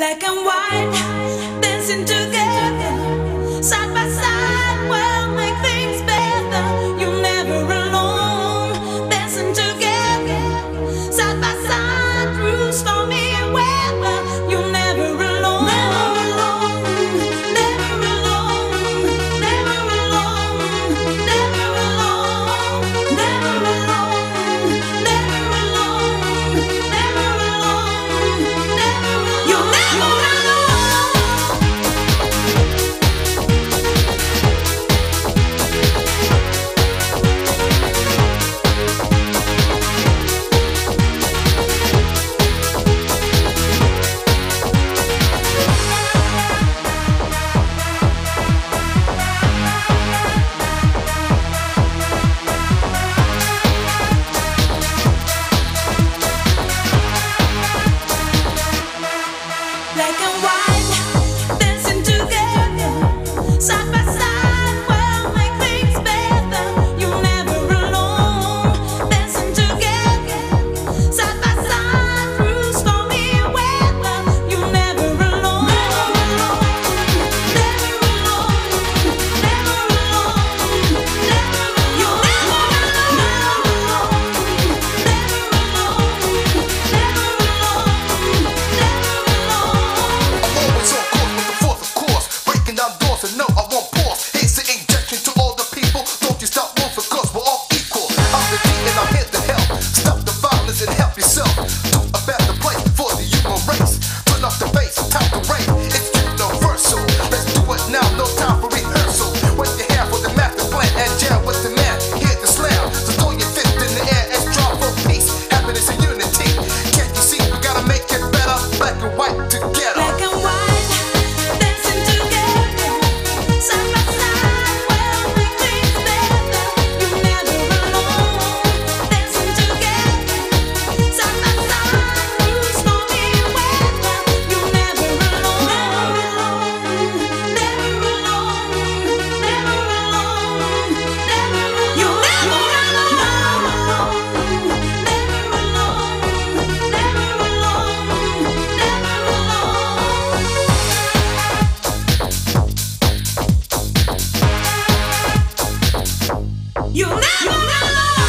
Black and white, dancing together. you never know.